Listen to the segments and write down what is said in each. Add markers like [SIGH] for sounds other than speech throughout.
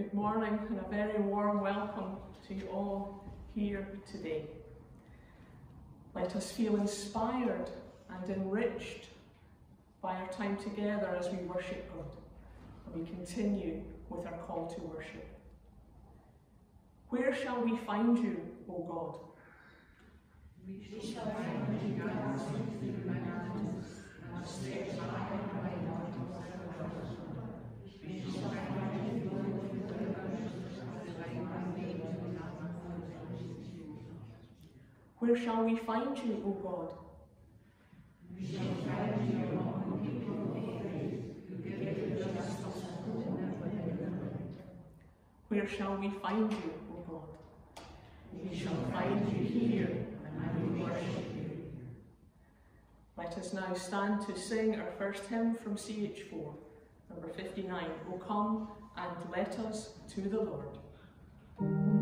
Good morning and a very warm welcome to you all here today. Let us feel inspired and enriched by our time together as we worship God and we continue with our call to worship. Where shall we find you, O God? We shall find you, and We shall find you, with the like my name Where shall we find you, O God? We shall find you among people of faith, who give justice Where shall we find you, O God? We shall find you here, and we worship you. Let us now stand to sing our first hymn from CH4, number Fifty Nine. 59, O come and let us to the Lord.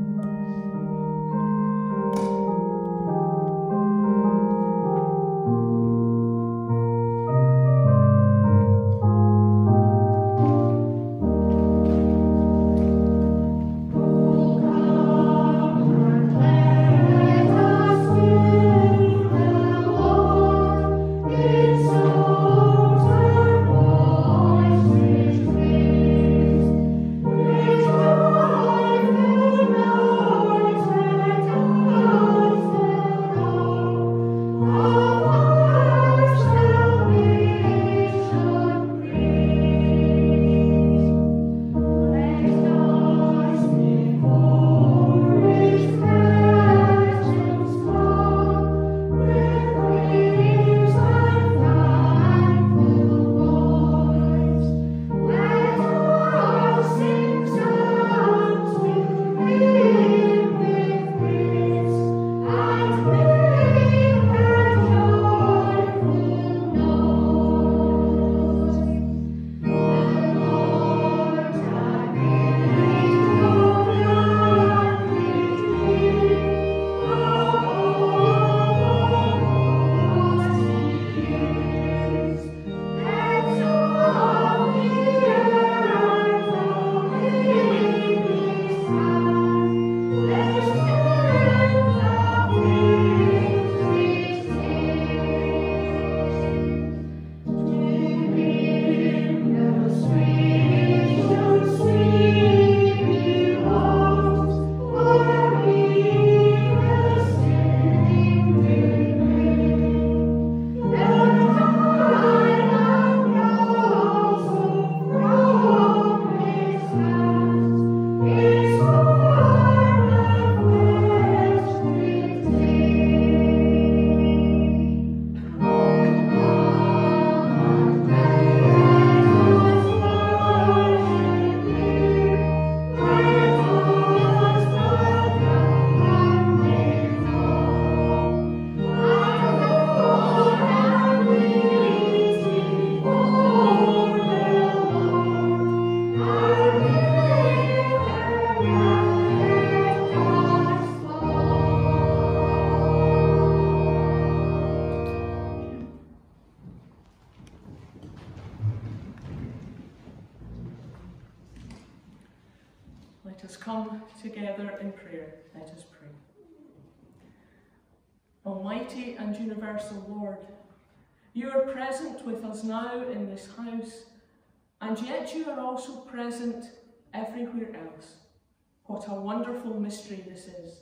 Mystery this is.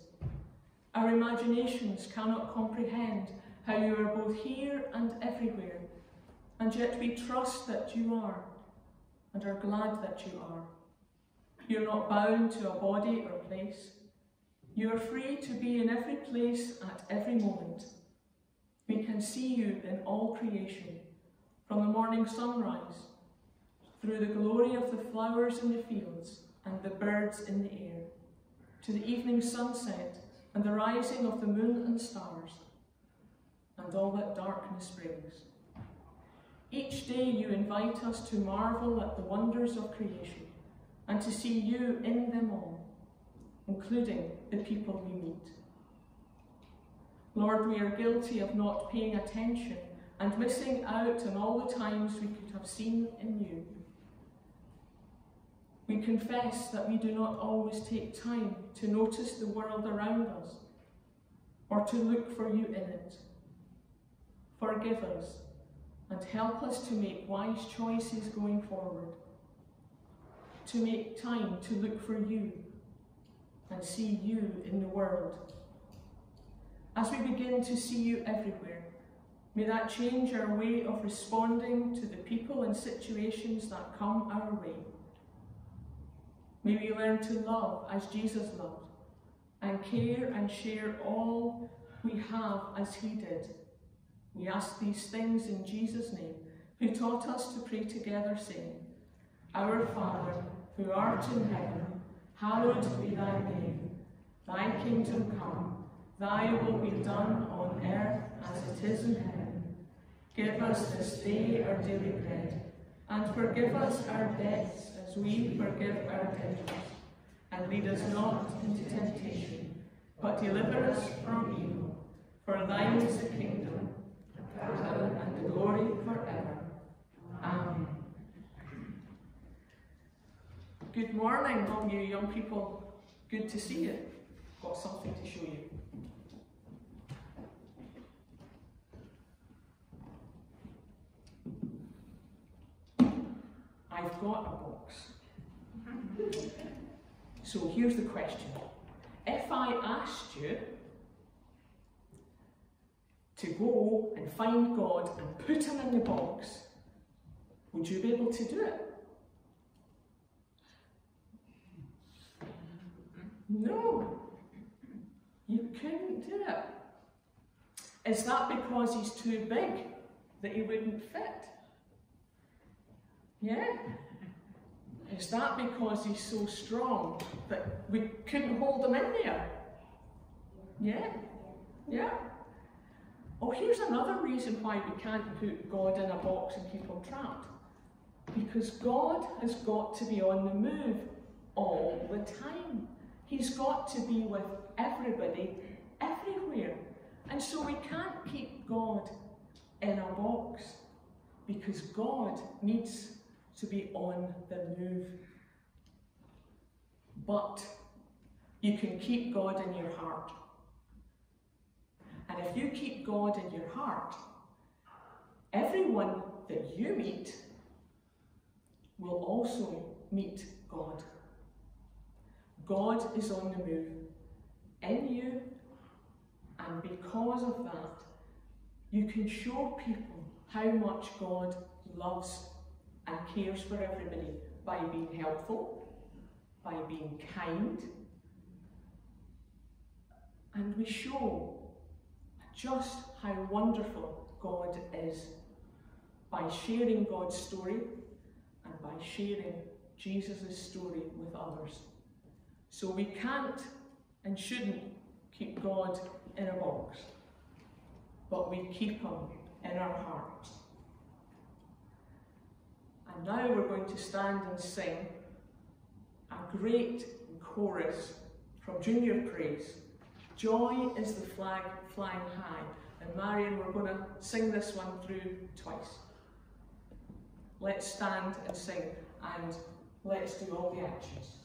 Our imaginations cannot comprehend how you are both here and everywhere, and yet we trust that you are, and are glad that you are. You're not bound to a body or place. You are free to be in every place at every moment. We can see you in all creation, from the morning sunrise, through the glory of the flowers in the fields and the birds in the air to the evening sunset and the rising of the moon and stars, and all that darkness brings. Each day you invite us to marvel at the wonders of creation and to see you in them all, including the people we meet. Lord, we are guilty of not paying attention and missing out on all the times we could have seen in you. We confess that we do not always take time to notice the world around us or to look for you in it. Forgive us and help us to make wise choices going forward, to make time to look for you and see you in the world. As we begin to see you everywhere, may that change our way of responding to the people and situations that come our way. May we learn to love as Jesus loved and care and share all we have as he did. We ask these things in Jesus' name, who taught us to pray together, saying, Our Father, who art in heaven, hallowed be thy name. Thy kingdom come, thy will be done on earth as it is in heaven. Give us this day our daily bread, and forgive us our debts as we forgive our debtors. And lead us not into temptation, but deliver us from evil. For thine is the kingdom, the power, and the glory forever. Amen. Good morning, all you young people. Good to see you. Got something to show you. I've got a box. So here's the question. If I asked you to go and find God and put him in the box, would you be able to do it? No, you couldn't do it. Is that because he's too big that he wouldn't fit? Yeah? Is that because he's so strong that we couldn't hold him in there? Yeah? Yeah? Oh, here's another reason why we can't put God in a box and keep him trapped. Because God has got to be on the move all the time. He's got to be with everybody, everywhere. And so we can't keep God in a box because God needs to be on the move. But you can keep God in your heart. And if you keep God in your heart, everyone that you meet will also meet God. God is on the move in you, and because of that, you can show people how much God loves and cares for everybody by being helpful, by being kind, and we show just how wonderful God is by sharing God's story and by sharing Jesus' story with others. So we can't and shouldn't keep God in a box, but we keep him in our hearts. Now we're going to stand and sing a great chorus from Junior Praise. Joy is the flag flying high. And Marion, we're going to sing this one through twice. Let's stand and sing and let's do all the actions.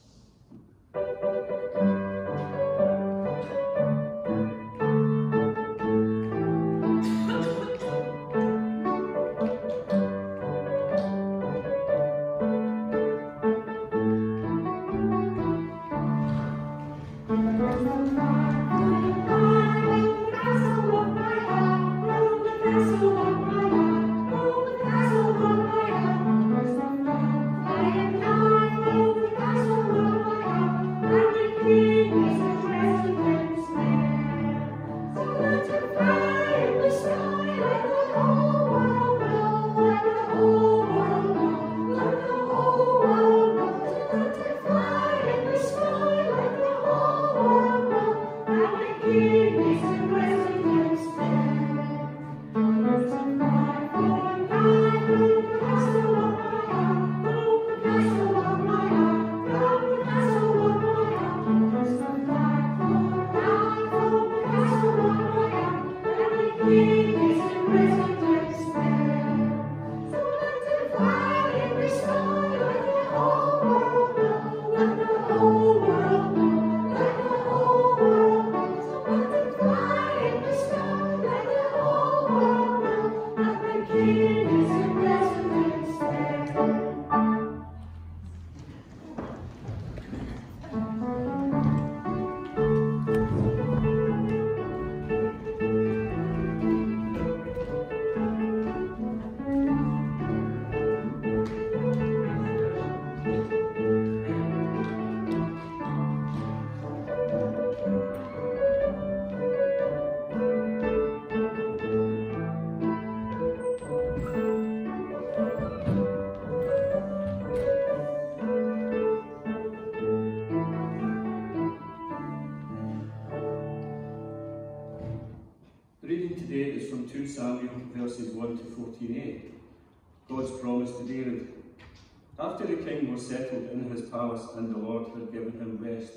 Palace and the Lord had given him rest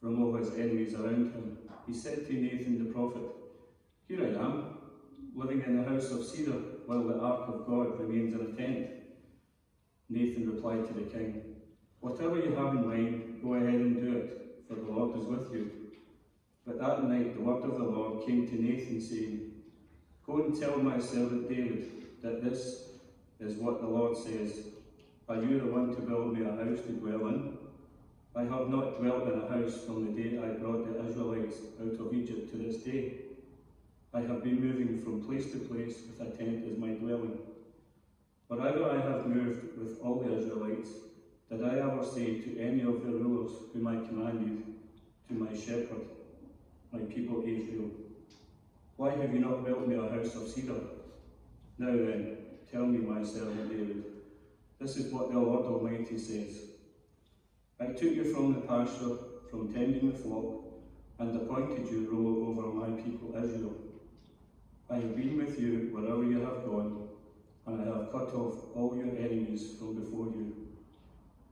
from all his enemies around him, he said to Nathan the prophet, Here I am, living in the house of cedar while the ark of God remains in a tent. Nathan replied to the king, Whatever you have in mind, go ahead and do it, for the Lord is with you. But that night the word of the Lord came to Nathan, saying, Go and tell my servant David that this is what the Lord says. Are you the one to build me a house to dwell in? I have not dwelt in a house from the day I brought the Israelites out of Egypt to this day. I have been moving from place to place with a tent as my dwelling. Wherever I have moved with all the Israelites, did I ever say to any of the rulers whom I commanded, to my shepherd, my people Israel, Why have you not built me a house of cedar? Now then, tell me, my servant David, this is what the Lord Almighty says. I took you from the pasture, from tending the flock, and appointed you ruler over my people Israel. I have been with you wherever you have gone, and I have cut off all your enemies from before you.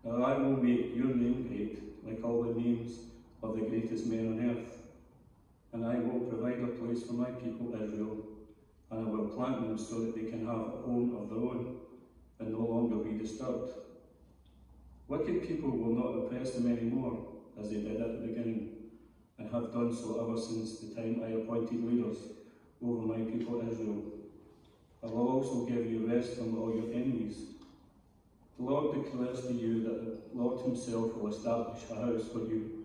Now I will make your name great, like all the names of the greatest men on earth. And I will provide a place for my people Israel, and I will plant them so that they can have a home of their own, and no longer be disturbed. Wicked people will not oppress them anymore, as they did at the beginning, and have done so ever since the time I appointed leaders over my people Israel. I will also give you rest from all your enemies. The Lord declares to you that the Lord himself will establish a house for you.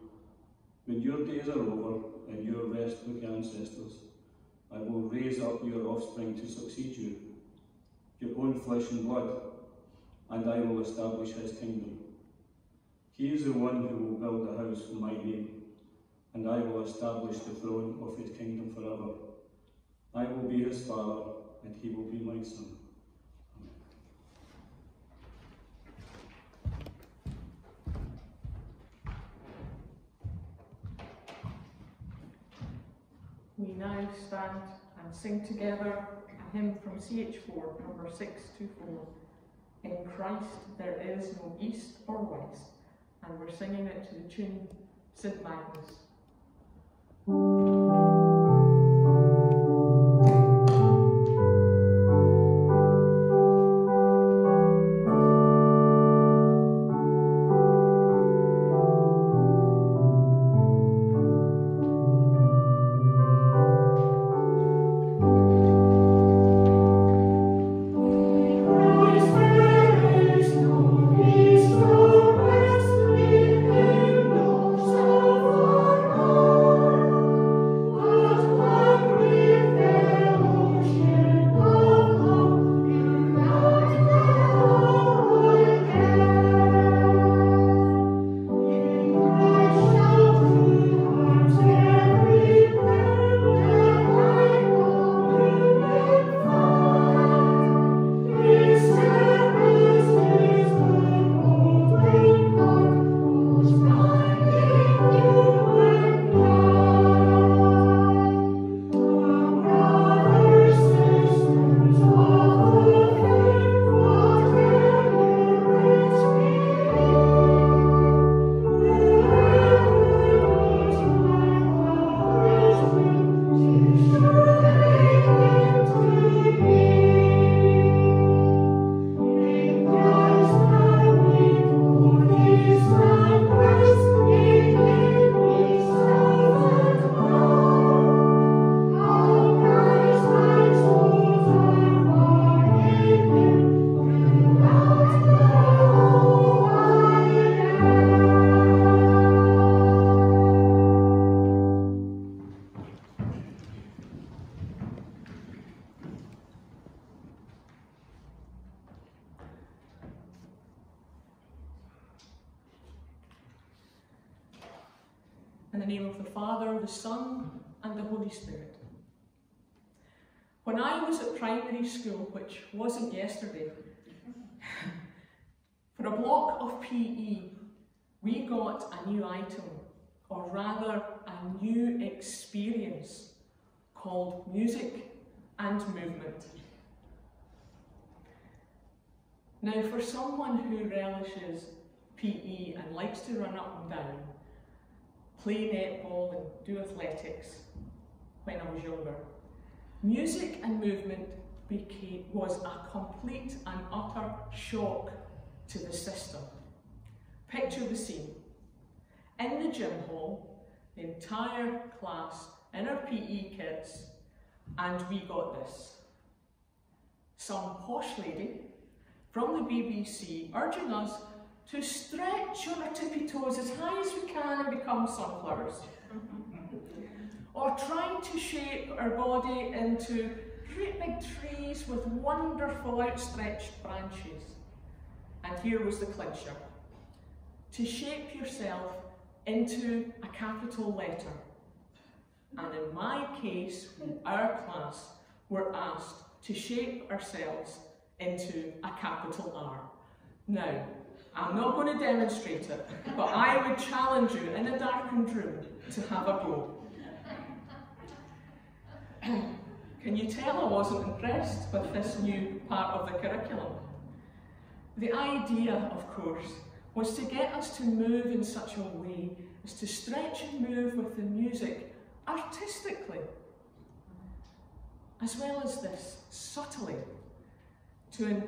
When your days are over and your rest with your ancestors, I will raise up your offspring to succeed you, your own flesh and blood, and I will establish his kingdom. He is the one who will build the house for my name, and I will establish the throne of his kingdom forever. I will be his father, and he will be my son. We now stand and sing together hymn from CH4, number 624. In Christ there is no east or west, and we're singing it to the tune St. Magnus. Primary school, which wasn't yesterday, [LAUGHS] for a block of PE, we got a new item, or rather a new experience, called music and movement. Now, for someone who relishes PE and likes to run up and down, play netball and do athletics when I was younger, music and movement became, was a complete and utter shock to the system. Picture the scene. In the gym hall, the entire class in our PE kits, and we got this. Some posh lady from the BBC urging us to stretch on our tippy toes as high as we can and become sunflowers. [LAUGHS] or trying to shape our body into great big trees with wonderful outstretched branches. And here was the clincher. To shape yourself into a capital letter. And in my case, our class were asked to shape ourselves into a capital R. Now, I'm not going to demonstrate it, but I would challenge you in a darkened room to have a go. Can you tell I wasn't impressed with this new part of the curriculum? The idea, of course, was to get us to move in such a way as to stretch and move with the music artistically, as well as this subtly, to in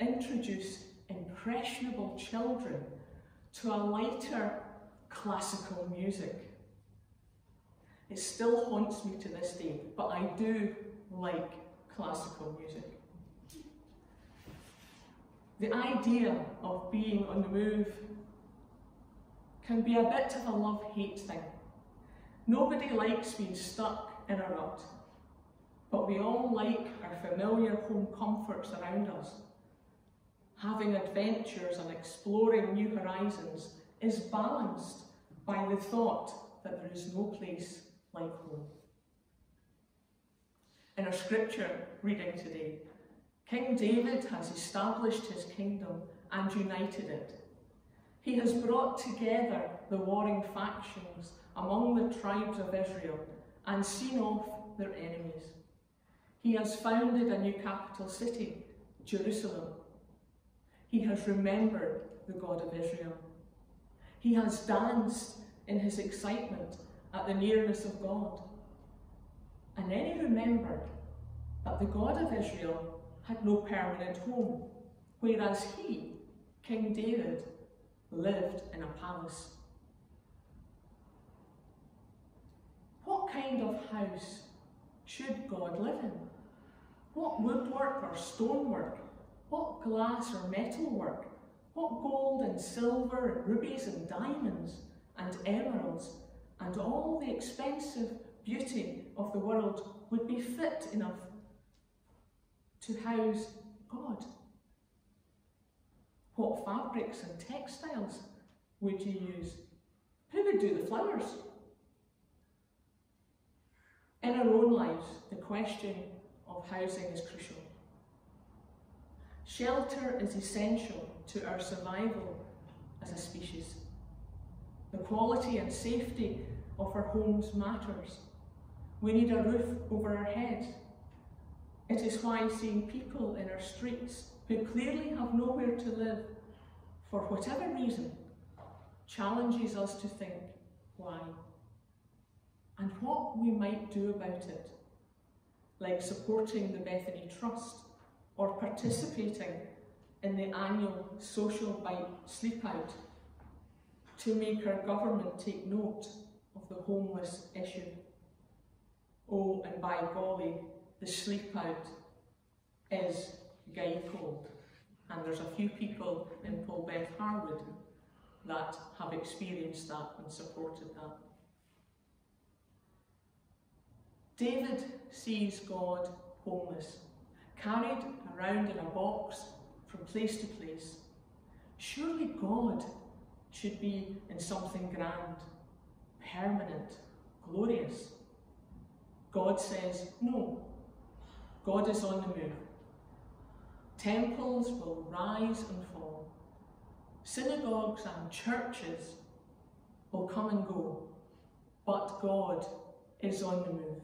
introduce impressionable children to a lighter classical music. It still haunts me to this day, but I do like classical music. The idea of being on the move can be a bit of a love-hate thing. Nobody likes being stuck in a rut, but we all like our familiar home comforts around us. Having adventures and exploring new horizons is balanced by the thought that there is no place like home. In our scripture reading today, King David has established his kingdom and united it. He has brought together the warring factions among the tribes of Israel and seen off their enemies. He has founded a new capital city, Jerusalem. He has remembered the God of Israel. He has danced in his excitement at the nearness of God. And then he remembered that the God of Israel had no permanent home, whereas he, King David, lived in a palace. What kind of house should God live in? What woodwork or stonework? What glass or metalwork? What gold and silver and rubies and diamonds and emeralds and all the expensive beauty of the world would be fit enough to house God? What fabrics and textiles would you use? Who would do the flowers? In our own lives, the question of housing is crucial. Shelter is essential to our survival as a species. The quality and safety of our homes matters. We need a roof over our heads. It is why seeing people in our streets who clearly have nowhere to live for whatever reason challenges us to think why and what we might do about it, like supporting the Bethany Trust or participating in the annual Social Bite Sleep Out to make our government take note of the homeless issue. Oh, and by golly, the sleep out is cold. And there's a few people in Paul Polbeth Harwood that have experienced that and supported that. David sees God homeless, carried around in a box from place to place. Surely God should be in something grand, permanent, glorious. God says, no, God is on the move. Temples will rise and fall. Synagogues and churches will come and go, but God is on the move.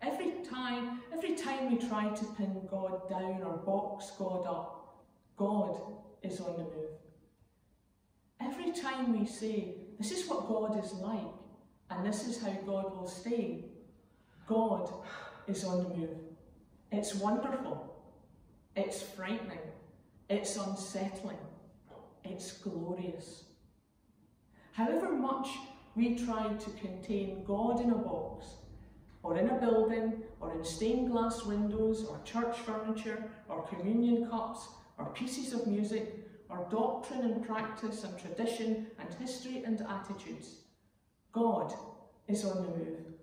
Every time, every time we try to pin God down or box God up, God is on the move. Every time we say, this is what God is like, and this is how God will stay, God is on the move. It's wonderful. It's frightening. It's unsettling. It's glorious. However much we try to contain God in a box, or in a building, or in stained glass windows, or church furniture, or communion cups, or pieces of music, or doctrine and practice, and tradition, and history and attitudes, God is on the move.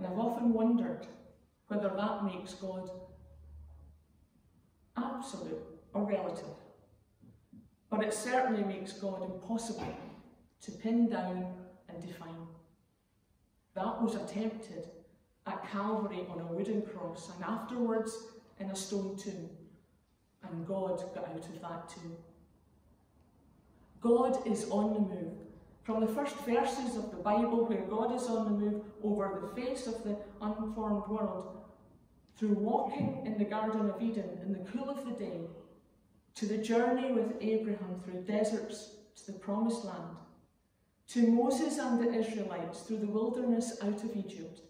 And I've often wondered whether that makes God absolute or relative. But it certainly makes God impossible to pin down and define. That was attempted at Calvary on a wooden cross and afterwards in a stone tomb. And God got out of that too. God is on the move. From the first verses of the Bible, where God is on the move over the face of the unformed world, through walking in the Garden of Eden in the cool of the day, to the journey with Abraham through deserts to the promised land, to Moses and the Israelites through the wilderness out of Egypt,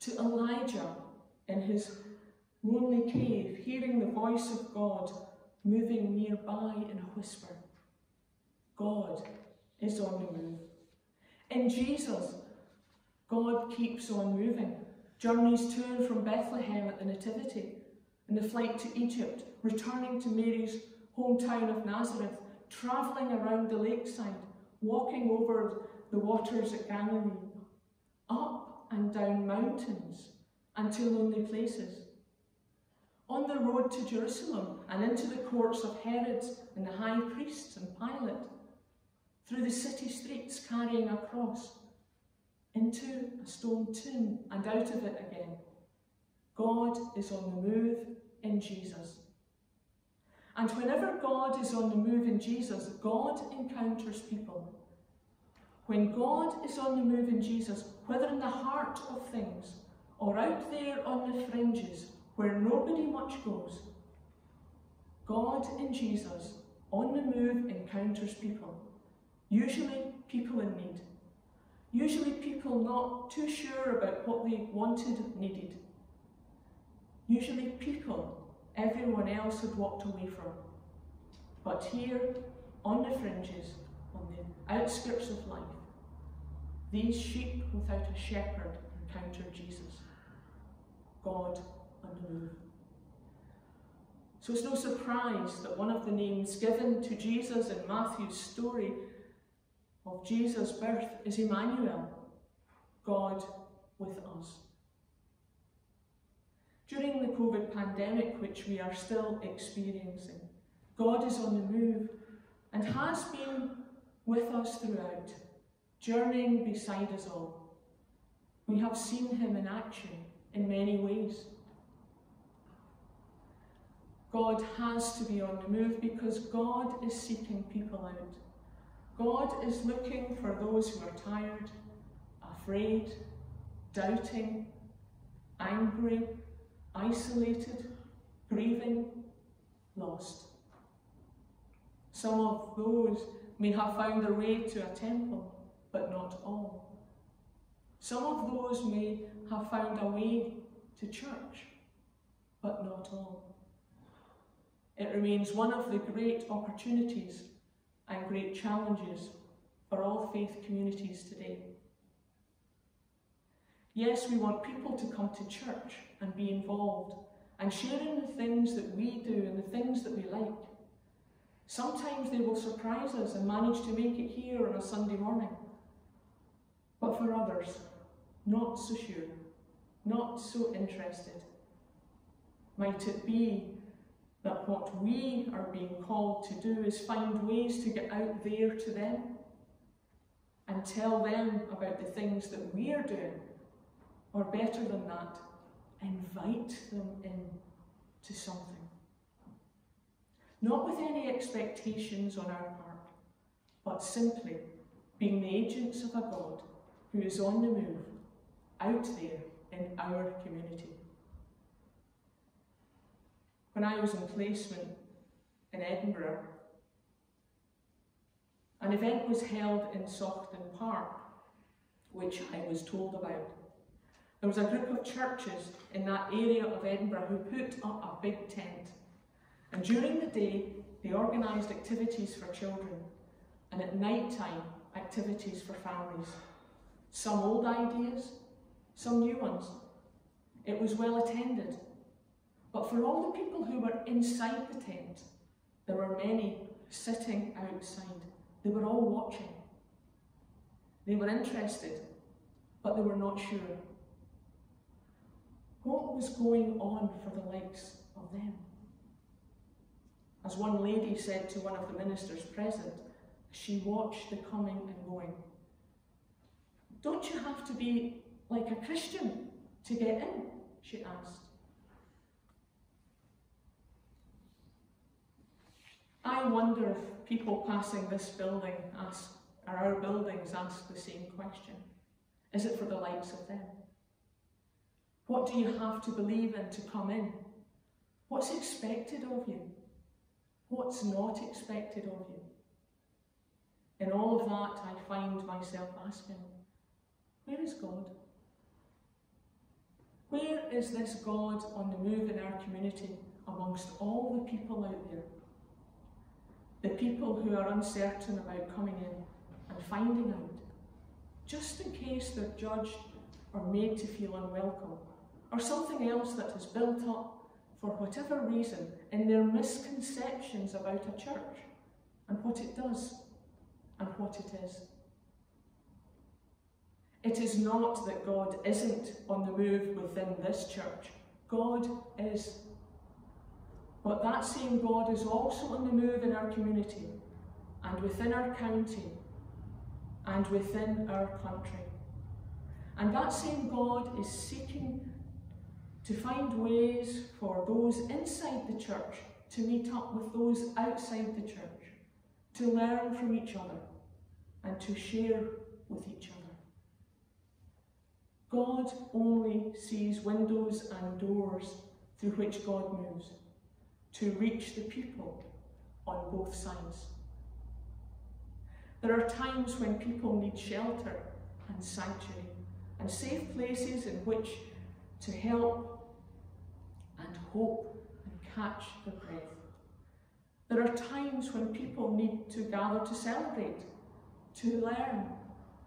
to Elijah in his lonely cave, hearing the voice of God moving nearby in a whisper. God is on the move. In Jesus, God keeps on moving. Journeys to and from Bethlehem at the Nativity, and the flight to Egypt, returning to Mary's hometown of Nazareth, travelling around the lakeside, walking over the waters at Galilee, up and down mountains and to lonely places. On the road to Jerusalem and into the courts of Herod and the high priests and Pilate, through the city streets carrying a cross, into a stone tomb and out of it again. God is on the move in Jesus. And whenever God is on the move in Jesus, God encounters people. When God is on the move in Jesus, whether in the heart of things or out there on the fringes where nobody much goes, God in Jesus, on the move, encounters people. Usually people in need. Usually people not too sure about what they wanted, needed. Usually people everyone else had walked away from. But here, on the fringes, on the outskirts of life, these sheep without a shepherd encountered Jesus. God on the move. So it's no surprise that one of the names given to Jesus in Matthew's story of Jesus' birth is Emmanuel, God with us. During the COVID pandemic, which we are still experiencing, God is on the move and has been with us throughout, journeying beside us all. We have seen him in action in many ways. God has to be on the move because God is seeking people out. God is looking for those who are tired, afraid, doubting, angry, isolated, grieving, lost. Some of those may have found their way to a temple, but not all. Some of those may have found a way to church, but not all. It remains one of the great opportunities and great challenges for all faith communities today. Yes, we want people to come to church and be involved and share in the things that we do and the things that we like. Sometimes they will surprise us and manage to make it here on a Sunday morning. But for others, not so sure, not so interested. Might it be that what we are being called to do is find ways to get out there to them and tell them about the things that we are doing or better than that, invite them in to something. Not with any expectations on our part, but simply being the agents of a God who is on the move, out there in our community. When I was in placement in Edinburgh, an event was held in Saughton Park, which I was told about. There was a group of churches in that area of Edinburgh who put up a big tent. And during the day, they organised activities for children, and at night time, activities for families. Some old ideas, some new ones. It was well attended. But for all the people who were inside the tent, there were many sitting outside. They were all watching. They were interested, but they were not sure. What was going on for the likes of them? As one lady said to one of the ministers present, she watched the coming and going. Don't you have to be like a Christian to get in? she asked. I wonder if people passing this building ask, or our buildings ask the same question. Is it for the likes of them? What do you have to believe in to come in? What's expected of you? What's not expected of you? In all of that, I find myself asking, where is God? Where is this God on the move in our community amongst all the people out there? The people who are uncertain about coming in and finding out, just in case they're judged or made to feel unwelcome, or something else that has built up for whatever reason in their misconceptions about a church and what it does and what it is. It is not that God isn't on the move within this church. God is. But that same God is also on the move in our community and within our county and within our country. And that same God is seeking to find ways for those inside the church to meet up with those outside the church, to learn from each other and to share with each other. God only sees windows and doors through which God moves to reach the people on both sides. There are times when people need shelter and sanctuary and safe places in which to help and hope and catch their breath. There are times when people need to gather to celebrate, to learn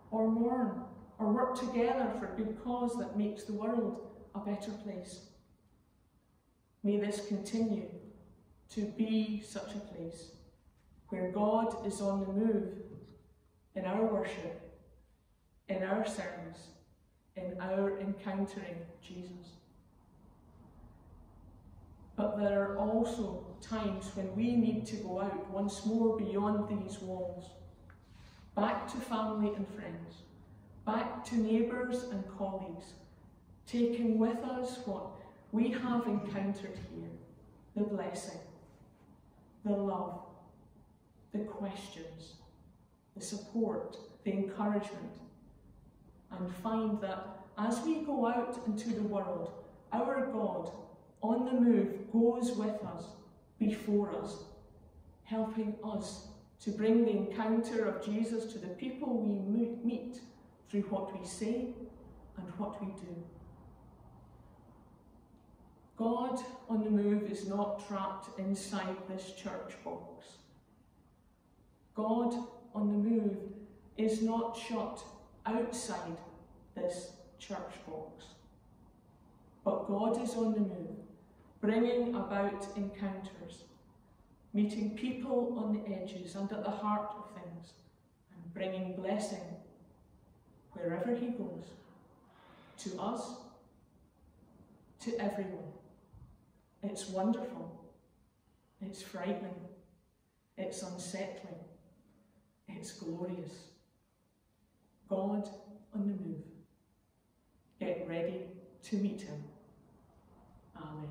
or mourn or work together for a good cause that makes the world a better place. May this continue to be such a place where God is on the move in our worship, in our sermons, in our encountering Jesus. But there are also times when we need to go out once more beyond these walls, back to family and friends, back to neighbours and colleagues, taking with us what we have encountered here the blessing, the love, the questions, the support, the encouragement, and find that as we go out into the world, our God on the move goes with us, before us, helping us to bring the encounter of Jesus to the people we meet through what we say and what we do. God on the move is not trapped inside this church box. God on the move is not shut outside this church box. But God is on the move, bringing about encounters, meeting people on the edges and at the heart of things, and bringing blessing wherever he goes, to us, to everyone. It's wonderful. It's frightening. It's unsettling. It's glorious. God on the move. Get ready to meet him. Amen.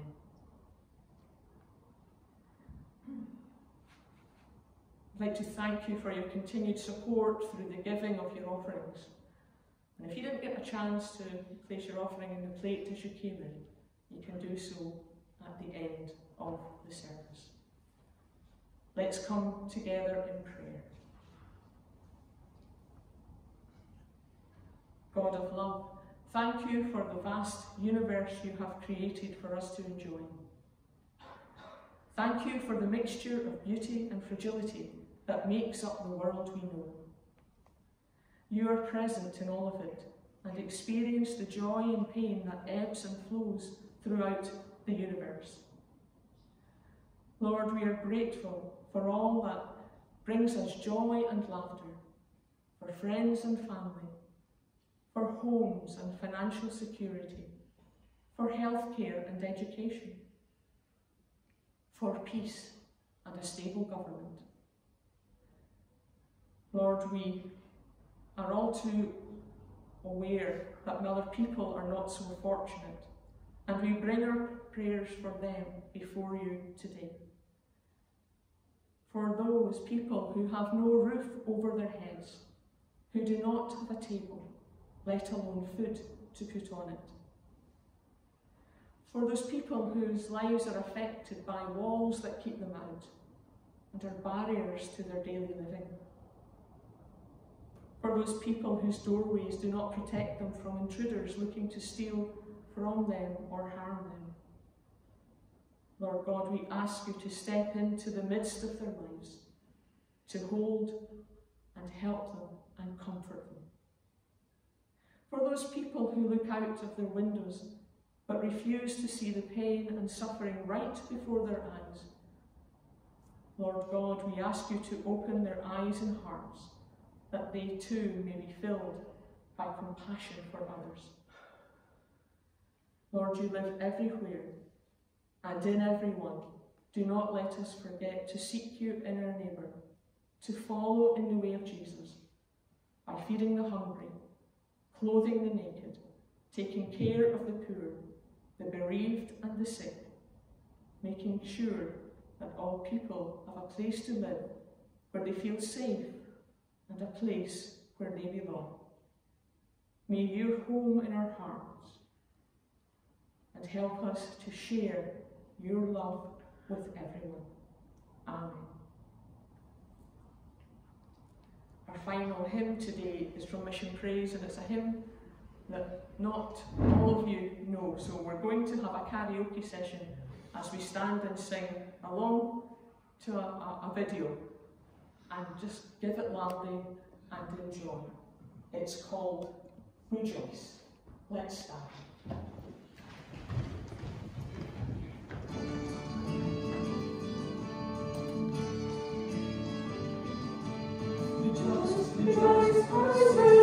I'd like to thank you for your continued support through the giving of your offerings. And if you didn't get a chance to place your offering in the plate as you came in, you can do so at the end of the service. let's come together in prayer. God of love, thank you for the vast universe you have created for us to enjoy. Thank you for the mixture of beauty and fragility that makes up the world we know. You are present in all of it and experience the joy and pain that ebbs and flows throughout the universe. Lord, we are grateful for all that brings us joy and laughter, for friends and family, for homes and financial security, for healthcare and education, for peace and a stable government. Lord, we are all too aware that other people are not so fortunate, and we bring our prayers for them before you today. For those people who have no roof over their heads, who do not have a table, let alone food to put on it. For those people whose lives are affected by walls that keep them out and are barriers to their daily living for those people whose doorways do not protect them from intruders looking to steal from them or harm them. Lord God, we ask you to step into the midst of their lives, to hold and help them and comfort them. For those people who look out of their windows but refuse to see the pain and suffering right before their eyes, Lord God, we ask you to open their eyes and hearts that they too may be filled by compassion for others. Lord, you live everywhere and in everyone. Do not let us forget to seek you in our neighbour, to follow in the way of Jesus, by feeding the hungry, clothing the naked, taking care of the poor, the bereaved and the sick, making sure that all people have a place to live where they feel safe and a place where they belong. May your home in our hearts and help us to share your love with everyone. Amen. Our final hymn today is from Mission Praise and it's a hymn that not all of you know. So we're going to have a karaoke session as we stand and sing along to a, a, a video and just give it loudly and enjoy. It's called Rejoice. Let's start. Rejoice,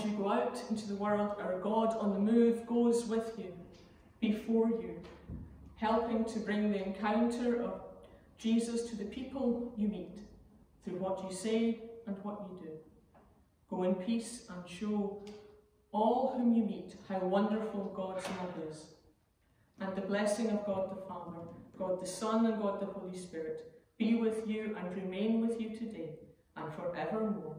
as you go out into the world, our God on the move goes with you, before you, helping to bring the encounter of Jesus to the people you meet through what you say and what you do. Go in peace and show all whom you meet how wonderful God's love is. And the blessing of God the Father, God the Son, and God the Holy Spirit be with you and remain with you today and forevermore.